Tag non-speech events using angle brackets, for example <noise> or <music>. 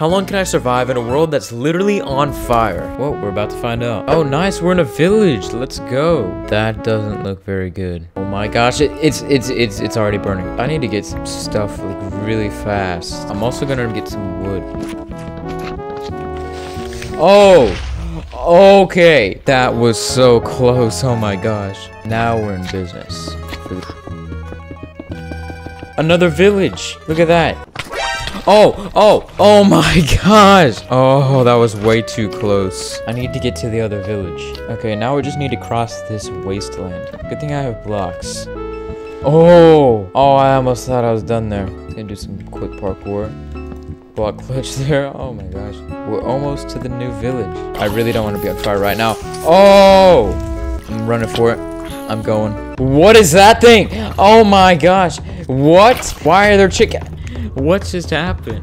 How long can I survive in a world that's literally on fire? Well, we're about to find out. Oh, nice. We're in a village. Let's go. That doesn't look very good. Oh my gosh. It, it's it's it's it's already burning. I need to get some stuff like really fast. I'm also gonna get some wood. Oh. Okay. That was so close. Oh my gosh. Now we're in business. Another village. Look at that. Oh, oh, oh my <laughs> gosh. Oh, that was way too close. I need to get to the other village. Okay, now we just need to cross this wasteland. Good thing I have blocks. Oh, oh, I almost thought I was done there. Gonna do some quick parkour. Block <laughs> clutch there. Oh my gosh. We're almost to the new village. I really don't want to be on fire right now. Oh, I'm running for it. I'm going. What is that thing? Oh my gosh. What? Why are there chicken? What just happened?